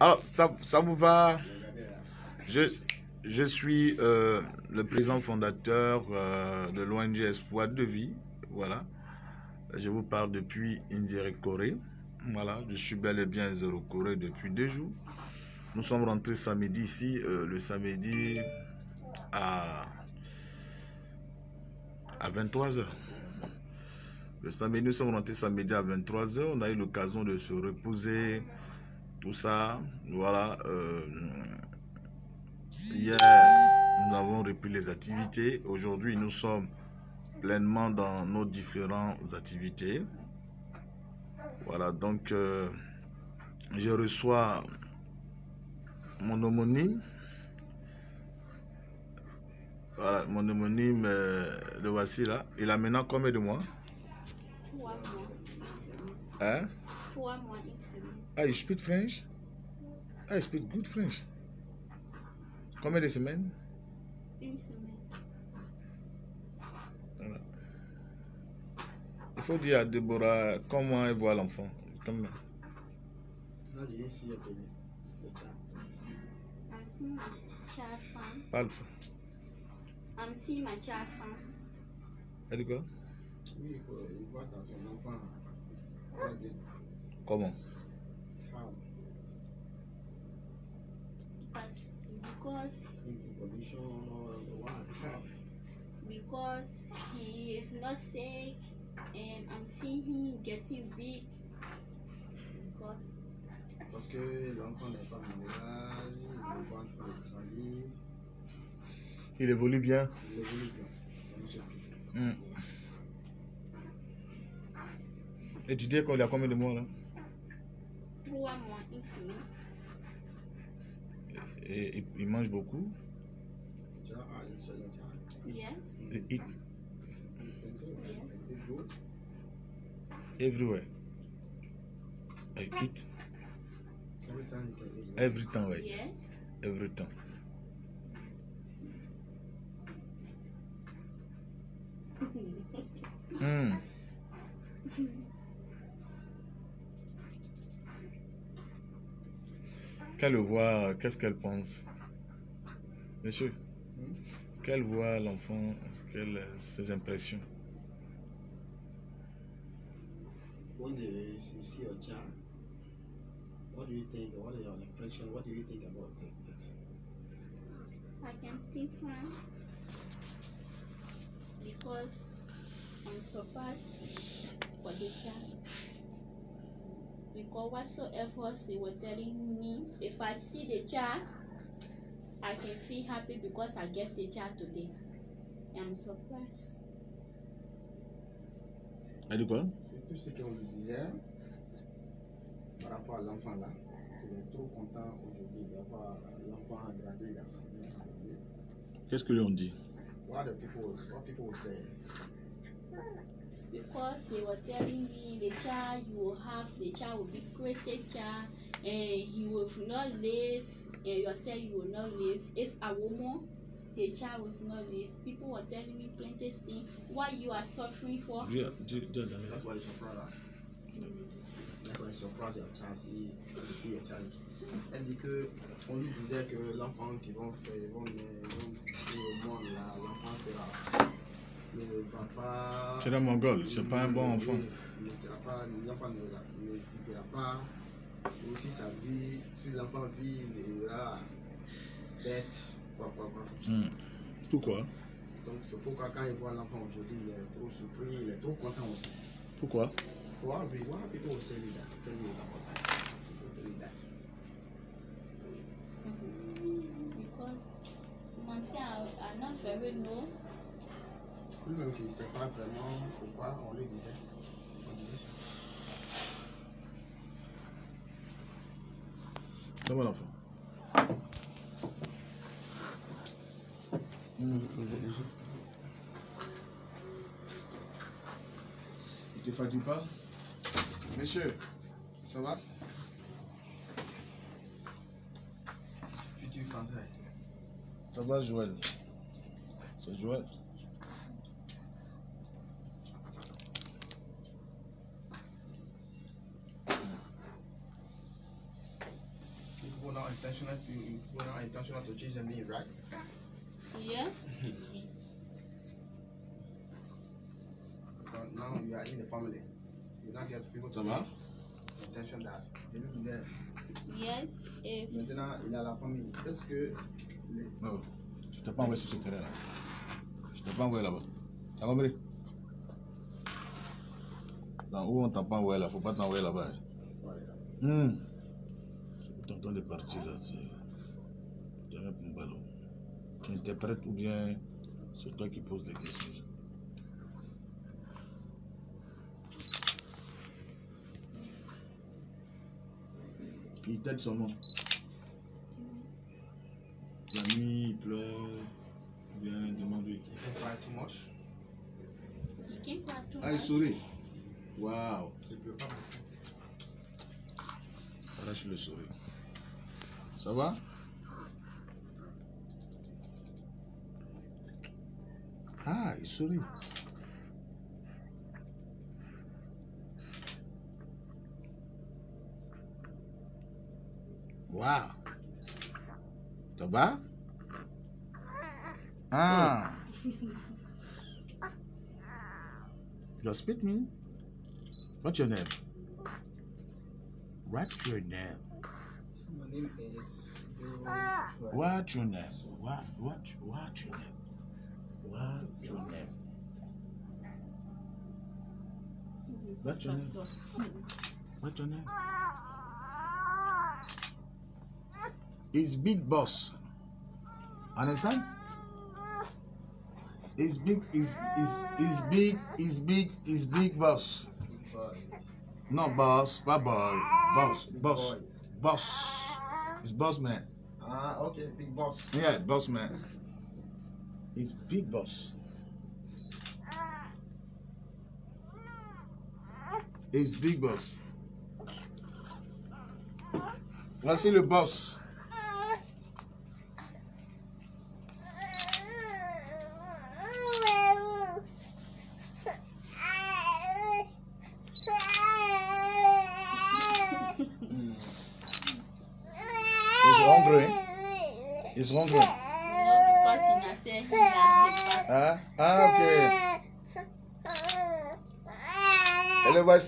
Alors, ça, ça vous va? Je, je suis euh, le président fondateur euh, de l'ONG Espoir de Vie. Voilà. Je vous parle depuis Indire Corée. Voilà, je suis bel et bien Zéro Corée depuis deux jours. Nous sommes rentrés samedi ici, euh, le samedi à, à 23h. Le samedi, nous sommes rentrés samedi à 23h. On a eu l'occasion de se reposer, tout ça. Voilà. Euh, hier, nous avons repris les activités. Aujourd'hui, nous sommes pleinement dans nos différentes activités. Voilà, donc euh, je reçois mon homonyme. Voilà, mon homonyme, euh, le voici là. Il a maintenant combien de mois? Trois mois. Hein? Trois mois, une semaine. Ah, you speak French? Ah, you speak good French. Combien de semaines? Une semaine. Voilà. Il faut dire à Déborah comment elle voit l'enfant. Comme- farm. Parle. I'm seeing my child farm. Elle dit quoi? Oui, il voit son enfant. Comment? How? Because, because, In the condition of the one. How? because he is not sick and I'm seeing him getting big. Because Parce que l'enfant n'est pas malade, il est en train de grandir, Il évolue bien. il évolue bien. Hmm. Et tu dis qu'il y a combien de mois là? trois mois, une semaine. Et, il- il mange beaucoup? Tu as ah, il se Yes, fait beau. everywhere. I eat Every time he can eat. every time, ouais. yes. Every time. Hmm. Qu'elle le voit, qu'est-ce qu'elle pense? Monsieur? Qu'elle voit l'enfant, quelles ses impressions When you you see your child, what do you think? What is your impression? What do you think about it? I can still find because I'm surprised for the child. Because whatsoever they were telling me, if I see the child, I can feel happy because I gave the child today. I'm surprised. Elle dit quoi? Tout ce qu'on lui disait par rapport à l'enfant là, il est trop content aujourd'hui d'avoir l'enfant agrandi dans son. Qu'est-ce que lui on dit? What the people, what people will say? Because they were telling me the child you will have, the child will be crazy child, and he will not live, and yourself you will not live. If a woman, the child will not live. People were telling me plenty things. What you are suffering for? Dis- dis- dis- That's why you're surprised. That's why surprised your child see, you see your child. Elle dit que on lui disait que l'enfant qu'ils vont faire, ils vont au monde là, l'enfant sera ne va pas. C'est un mongol, c'est pas un bon enfant. Ne, ne sera pas, l'enfant ne, ne vivra pas. Et aussi sa vie, si l'enfant vit, il ira bête, quoi, quoi, quoi. Hmm. Pourquoi? Donc c'est pourquoi quand il voit l'enfant aujourd'hui, il est trop surpris, il est trop content aussi. Pourquoi? What be what people will say you that tell you about that. People you that. Because mom say I, I not very know. Lui-même qui ne sait pas vraiment pourquoi on lui disait ça. Donne-moi l'enfant. Il te fatigue pas? Monsieur, ça va? Futur français. Ça va Joël? C'est Joël now intentional to you go now intentional to change the name, right? Yes. Because now you are in the family. You now get people to va intention that. Et lui disait, Yes. If maintenant il a la famille. Est-ce que les, Non. Je t'ai pas envoyé sur ce terrain là. Je t'ai pas envoyé là-bas. T'as compris? Non, où on t'a pas envoyé là, faut pas t'envoyer là-bas. ouais. Tu es en train de partir là. Tu ballon. Tu interprètes ou bien c'est toi qui poses les questions. Il t'aide son nom. La nuit, il pleure. Ou bien demande-lui. il peut cry too much. he can't cry too Ah, il sourit. Waouh. Il peut pas beaucoup. Arrache le sourire. Ça va? Ah, il sourit. Waouh. Ça va Ah. You speak me? What's your name? What's your name? My name is. What's your name? What what what's your name? What's your name? What's your name? What's your name? It's big boss. Understand? It's big is is is big is big is big boss. Not boss, but boy. Boss, boss, boss. It's boss man. Ah, okay, big boss. Yeah, boss man. It's big boss. It's big boss. Voici le boss.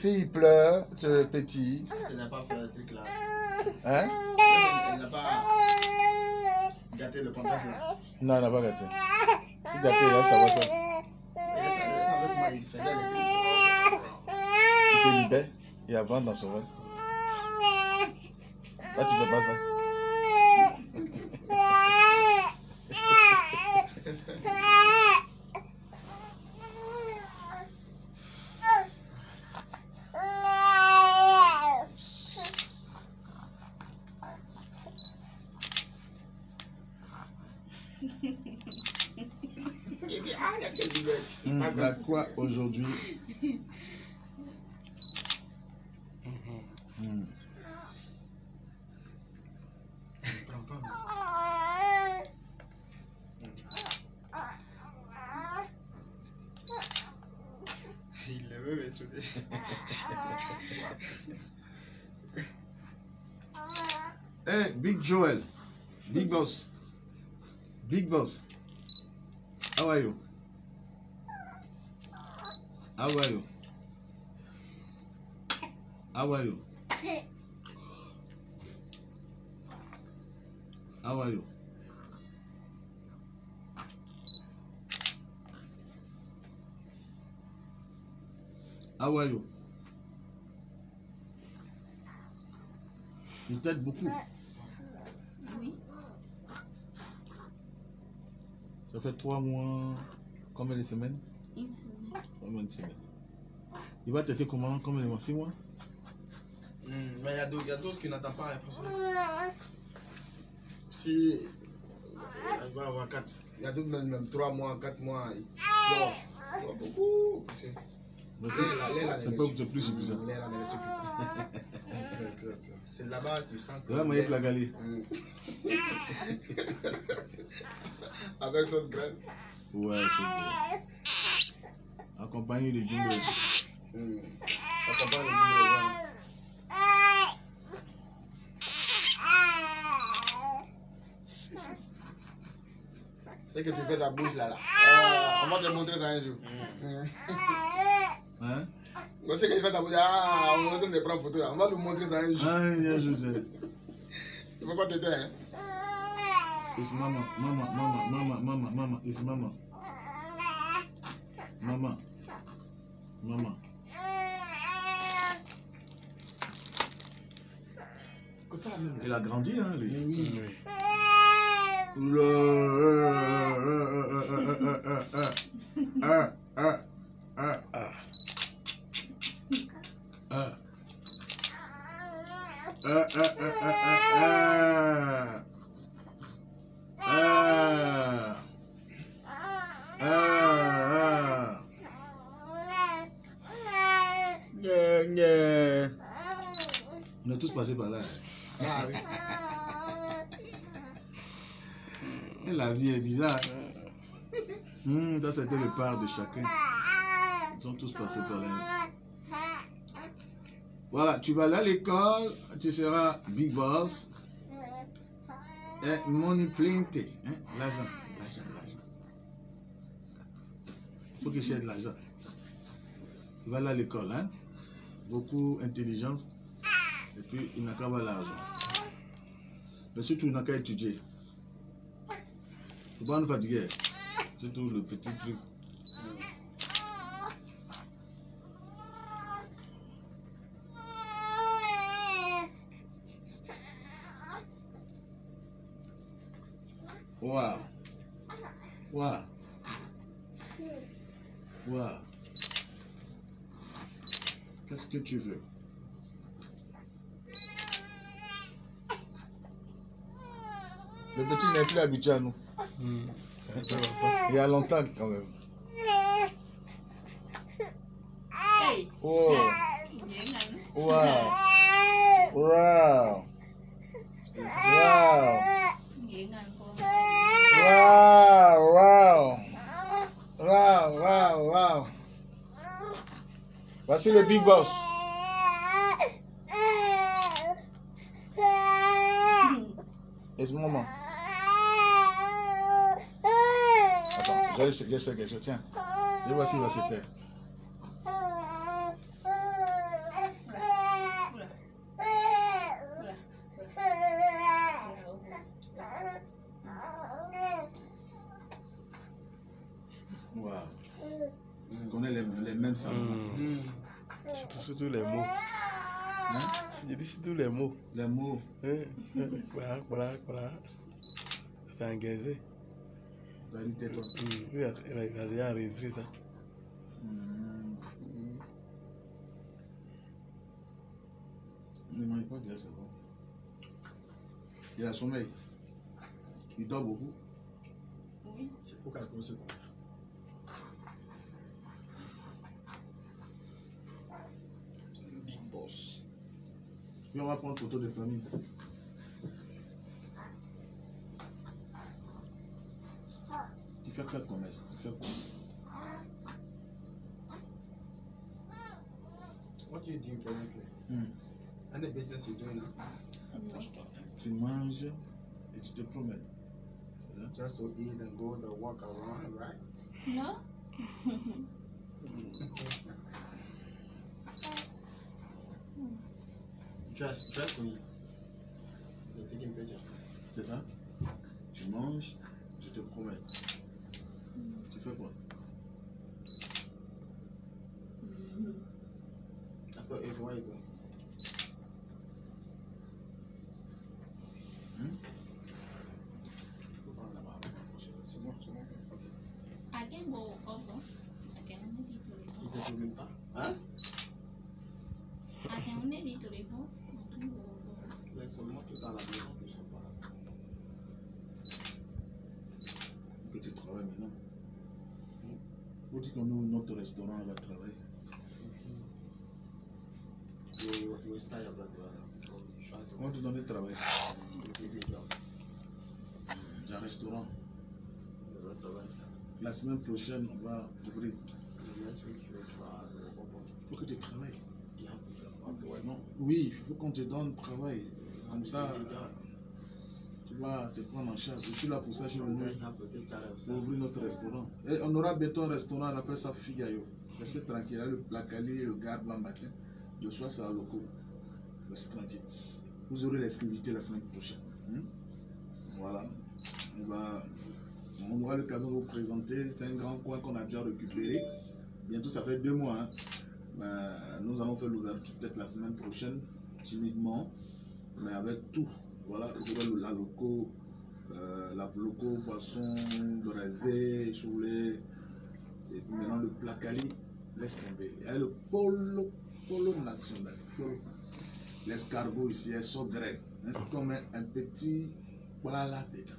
Le voici, il pleure, ce petit. Elle n'a pas fait le truc là. Hein? Elle n'a pas gâté le contact là. Non, il n'a pas gâté. Il gâté, il va savoir ça. Elle savait comment il faisait les trucs. Il se libère et avance dans son ventre. Là, tu fais pas ça. Il dit, ah, il y a quel billet. Hum, il y a quoi aujourd'hui? Prends pas. Il le veut m'étonner. Hey, Big Joel. Big boss. Big boss. How are you? How are you? How are you? How are you? How are you? Il t'aide beaucoup. Oui. Ça fait trois mois. Combien de semaines? Une semaine. Combien de semaines? Il va t'aider comment? De mois? Six mois? Hmm, mais il y a d'autres il y qui n'attendent pas la personne. Si elle va avoir 4, il y a d'autres même, même 3 mois, 4 mois. Ils pleurent beaucoup. C'est- ne pas c'est plus suffisant. C'est là-bas tu sens que. Là, moi, il y a que la galée. Hmm. Avec son graine. Ouais, c'est accompagné de Jumbo. Mmh. De C'est que tu fais la bouche là. là. Ah. On va te montrer ça un jour. Mmh. hein? On que tu fais ta bouche. Ah, on est en train de prendre photo là. On va nous montrer ça un jour. Ah, oui, je sais. Tu peux pas t'aider. Hein? It's mama, mama, mama, mama, mama, mama. It's mama. Mama. Maman. Il a grandi, hein, ah. Tous passés par là. Ah oui. La vie est bizarre. Hmm, ça, c'était le part de chacun. Ils sont tous passés par là. Voilà, tu vas aller à l'école, tu seras big boss. Et money plenty. Hein? L'argent, l'argent, l'argent. Il faut que j'ai de l'argent. Tu vas aller à l'école, hein? Beaucoup intelligence. Et puis, il n'a qu'à avoir l'argent. Mais surtout, il n'a qu'à étudier. Faut pas nous fatiguer. C'est tout le petit truc. Waouh. Waouh. Waouh. Qu'est-ce que tu veux? Le petit n'est plus habitué à nous. Hmm. Il y a longtemps quand même. Oh. Wow. Wow. Wow. Wow. Wow. Wow. Wow. Wow. Voici le big boss. Et maman. Attends, je sais, je sais que je tiens? Et voici, il va se taire. Wow. On connaît les, les mêmes symboles. Hmm. Surtout, surtout les mots. Hein? J'ai dit surtout les mots. Les mots. Hein? Voilà, voilà, voilà. C'est engagé. Radiator. Radiator is reason. Nima ipò jẹ́ sẹ́kọ̀. Ìyá súnmọ́ yìí, ìdọ́bò kú. Ó kà kúrò sẹ́kọ̀. Big boss. Bí wọ́n wá pọ́n tó tó lè. Tu fais quel commerce Tu fais quoi What you doing presently? Hmm. And the business you're doing now? Tu manges et tu te promènes. C'est ça Just to eat and go the walk around, right? No. Just, just to eat. You're taking pictures. C'est ça Tu manges, tu te promènes. tu fais quoi After eight, where you go? C'est bon, c'est I can go over. I can only to the pas. I can only Vous dites que nous, notre restaurant va travailler? On te donne le travail. J'ai un restaurant. La semaine prochaine, on va ouvrir. Il faut que tu travailles. Oui, il faut qu'on te donne travail. Comme ça, tu vas te prendre en charge. Je suis là pour ça, je yourself. ouvrir notre restaurant. Et on aura bientôt un restaurant, on appelle ça Figayo. Restez tranquille, là, le, la Cali le garde le matin. Le soir, c'est à locaux. Restez tranquille. Vous aurez l'exclusivité la semaine prochaine. Hmm? Voilà. On, va, on aura l'occasion de vous présenter. C'est un grand coin qu'on a déjà récupéré. Bientôt, ça fait deux mois. hein. Ben, nous allons faire l'ouverture peut-être la semaine prochaine, timidement, mais avec tout. Voilà, le- la loco, euh, la loco, poisson, braisé, choulet, et puis maintenant le placali, laisse tomber. Il y a le polo, polo national. L'escargot ici, elles sont grec. Hein, comme un, un petit voilà dedans.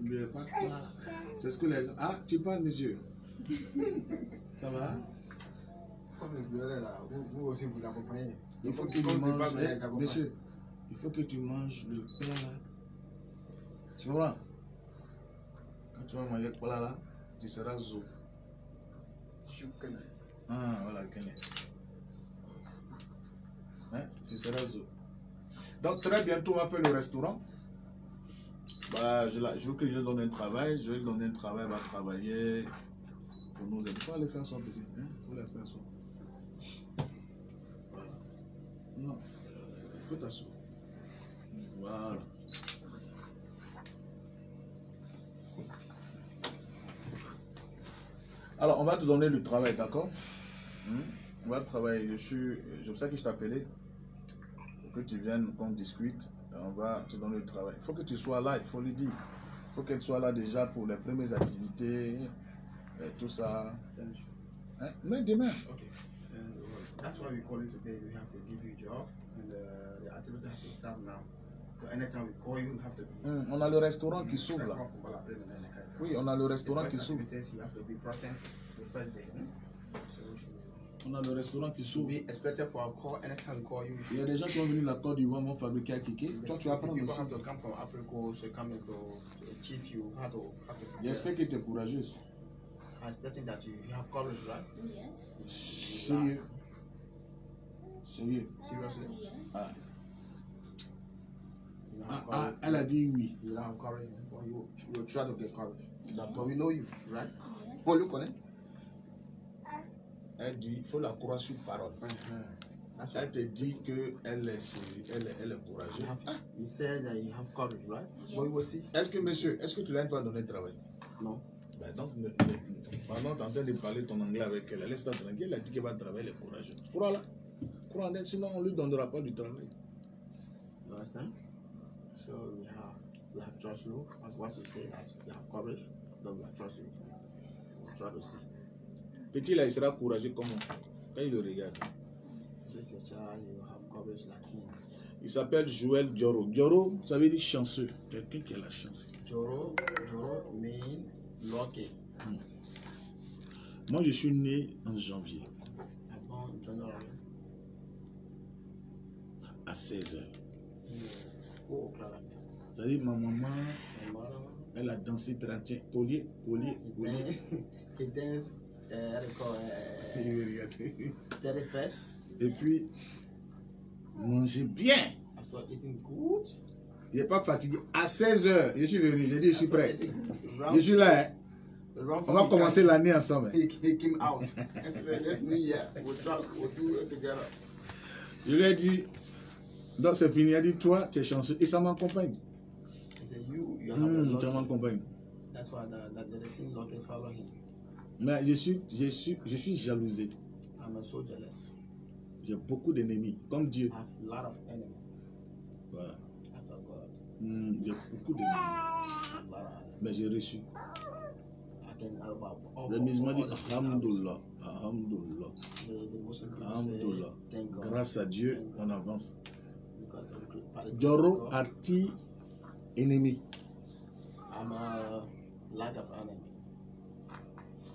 N'oubliez pas voilà. C'est ce que les Ah, tu parles, monsieur Ça va? Comme le là, vous, vous aussi vous l'accompagnez. Il faut Comme que tu tu manges, parles, eh, il t'accompagne. monsieur, il faut que tu manges le pain là. Tu vois? Quand tu vas manger le pain là, tu seras zo. Ah, voilà, Kenya. Hein, tu seras zo. Donc très bientôt, on va faire le restaurant. Bah, je, la- je veux que je lui donne un travail. Je vais lui donner un travail, elle va travailler pour nous aider. Il faut aller faire son petit. Il faut aller faire son. Voilà. Non, il faut t'asseoir. Voilà. Alors, on va te donner le travail, d'accord? Hmm? On va travailler. Je suis. C'est pour ça que je t'appelais. Pour que tu viennes, qu'on discute. On va te donner le travail. Il faut que tu sois là, il faut lui dire. Il faut qu'elle soit là déjà pour les premières activités. Et tout ça. Hein? Mais demain. Okay. And, uh, that's why we call you today. We have to give you a job, and uh, the activity has to start now. So anytime we call you, you have to be. Hmm, On a le restaurant qui s'ouvre là. Oui, on a le restaurant qui s'ouvre. activities, you have to be present the first day. Hmm? So we should- On a le restaurant qui s'ouvre. be expected for our call. Anytime we call you, you Il y a des gens qui vont venir de la Côte d'Ivoire, vont fabriquer à Kiki. Toi, tu People aussi. have to come from Africa, so come into to achieve you. Have to, have to J'espère que tu es courageuse. I'm expecting that you, you have courage, right? Yes. Sérieux. Sérieux. Seriously, Yes. Ah, you don't ah, have ah, courage. Elle a dit oui. You have courage, but you you try to get courage. But we know you, right? Yes. Oh, look on it. Elle dit, il faut la croire sur parole. That's Elle te dit qu'elle est, elle est, elle est courageuse. You, have, you said that you have courage, right? Yes. Est-ce que, monsieur, est-ce que tu l'as une fois donné le travail? No. ben donc, pendant que tu es en train de parler ton anglais avec elle, laisse-la tranquille, elle a dit qu'elle va travailler, elle est courageuse. Crois-la. Crois en elle, sinon on ne lui donnera pas du travail. You understand? So we have we have trust you. What you say that you have courage, then we have trust you. We'll try to see. Petit là, il sera courageux comme moi. Quand il le regarde. This your child, you have courage like him. Il s'appelle Joël Dioro. Dioro, ça veut dire chanceux. Quelqu'un qui a la chance. Joro, Joro mean lucky. Moi, je suis né en janvier born in January. À 16h. in Four o'clock. C'est-à-dire, ma maman, elle a dansé 31. Collier, collier, he collier. danced, he danced, uh, how they call Il it, veut regarder. uh, 31st. Et puis, manger bien. After eating good. Il n'est pas fatigué. À 16h, je suis venu. J'ai dit, je suis prêt. Je suis là. hein. On va commencer l'année ensemble. He, he came out. Je lui ai dit, donc c'est fini. A dit, toi, tu es chanceux. Et ça m'accompagne. He said, "You, you have Hmm, a ça lucky." m'accompagne. Mais je suis, je suis, je suis jalousé. So. J'ai beaucoup d'ennemis, comme Dieu. I have a lot of enemies. Voilà. As a God, Hmm, j'ai beaucoup d'ennemis. Mais j'ai reçu. Les musulmans disent Alhamdulillah. Alhamdulillah. Alhamdulillah. Grâce à Dieu, on avance. Because of the, by the grace of Dioro God, Arti, ennemi. I'm a lack of enemy.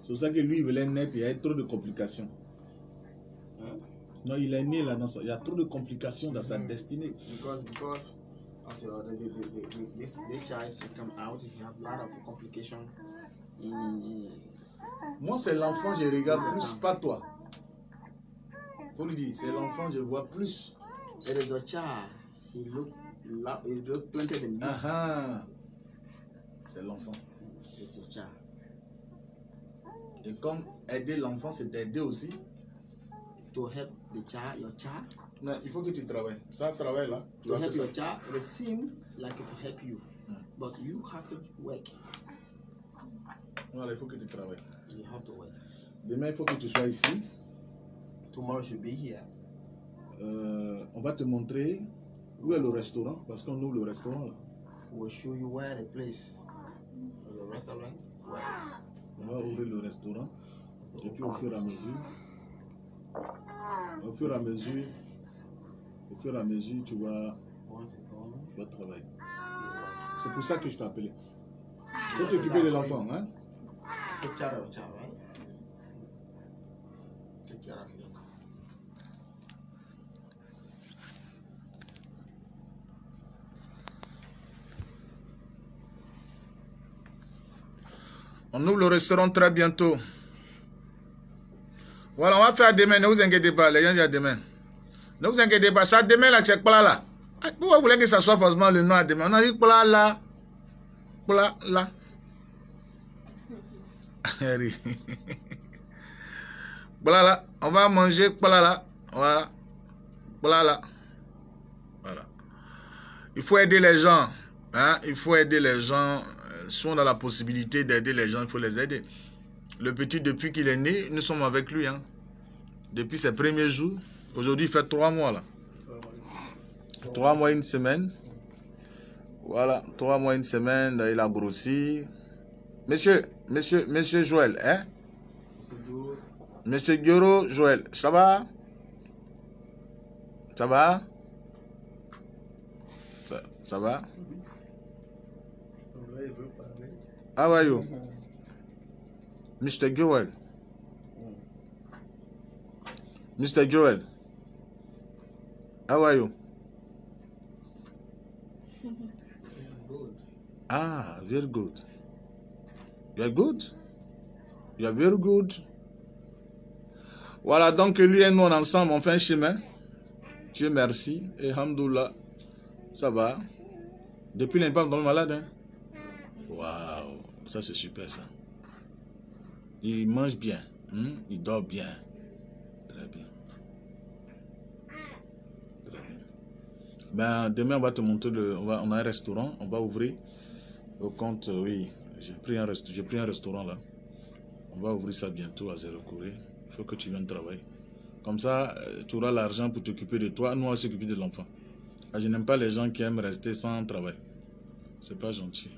C'est pour ça que lui, il voulait naître, il y a trop de complications. Huh? Non, il est né là, dans sa- il y a trop de complications dans sa Mhm. destinée. Because because of your the, the, the, the, the, this this child to come out, you have a lot of complications. In, Moi, c'est l'enfant, je regarde plus, pas toi. Faut lui dire, c'est l'enfant, je vois plus. It is your child. He look Là, il planter des millions. Ah ah. C'est l'enfant. Et ce child. Et comme aider l'enfant, c'est t'aider aussi. To help the child, your child. Non, il faut que tu travailles. Ça, travaille là. Tu To help your child, it seems like to help you. Mm. But you have to work. Voilà, il faut que tu travailles. You have to work. Demain, il faut que tu sois ici. Tomorrow should be here. Euh, on va te montrer où est le restaurant? Parce qu'on ouvre le restaurant là. We'll show you where the place, the restaurant, where On va ouvrir le restaurant. Et puis au fur et à mesure, au fur et à mesure, au fur et à mesure, tu vas, tu vas travailler. C'est pour ça que je t'ai appelé. Il faut t'occuper de l'enfant, hein? Take care of child, right? Take care of your On ouvre le restaurant très bientôt. Voilà, on va faire demain. Ne vous inquiétez pas, les gens disent à demain. Ne vous inquiétez pas, ça demain là, c'est pas là. Ah, Pourquoi vous voulez que ça soit forcément le nom à demain? On a dit plat là. Plat là. Là. On va manger plat là. Voilà. Là. Voilà. Il faut aider les gens. Hein? Il faut aider les gens. On a la possibilité d'aider les gens, il faut les aider. Le petit, depuis qu'il est né, nous sommes avec lui. Hein? Depuis ses premiers jours. Aujourd'hui, il fait trois mois là. Trois mois, une semaine. Voilà, trois mois, une semaine, il a grossi. Monsieur, monsieur, monsieur Joël, hein? Monsieur Guero Joël, ça va? Ça va? Ça va? How are you? Mr. Joel. Mr. Joel. How are you? good. Ah, very good. You are good? You are very good. Voilà, donc lui et nous, on ensemble, on fait un chemin. Dieu merci. Et Hamdoullah, ça va? Depuis pas dans le malade. Hein? Waouh, ça c'est super ça. Il mange bien, hein? il dort bien. Très bien. Très bien. Ben, demain, on va te montrer, le, on, a un restaurant, on va ouvrir. Au compte, euh, oui, j'ai pris, un pris un restaurant là. On va ouvrir ça bientôt à Zéro Corée. Il faut que tu viennes travailler. Comme ça, euh, tu auras l'argent pour t'occuper de toi. Nous, on va s'occuper de l'enfant. Ah, Je n'aime pas les gens qui aiment rester sans travail. C'est pas gentil.